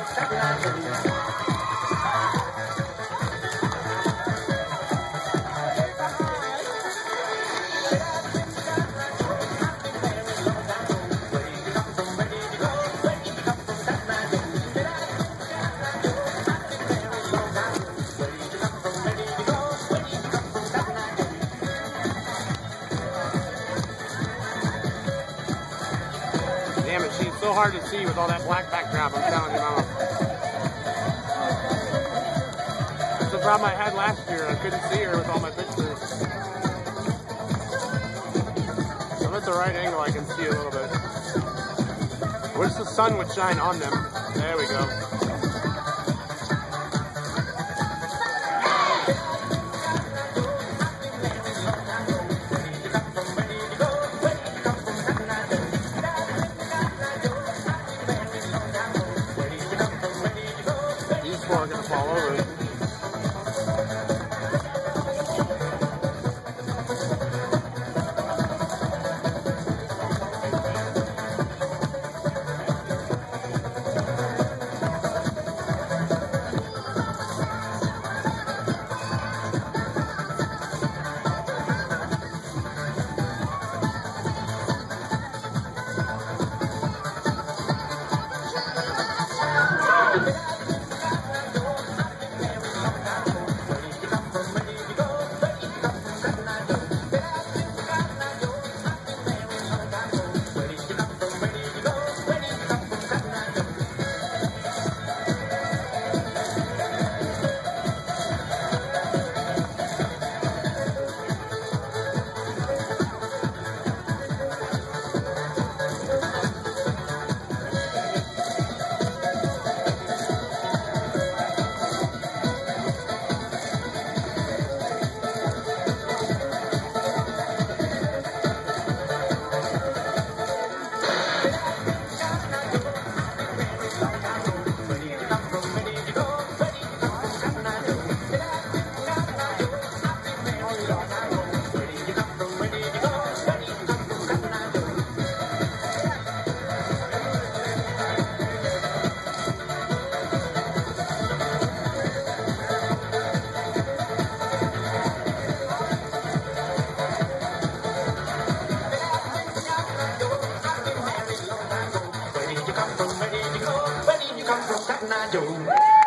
Damn it, hard to see with all that black backdrop, I'm telling you, Mama. That's the problem I had last year. I couldn't see her with all my pictures. I'm at the right angle, I can see a little bit. Wish the sun would shine on them. There we go. 我给他发网上去 Go.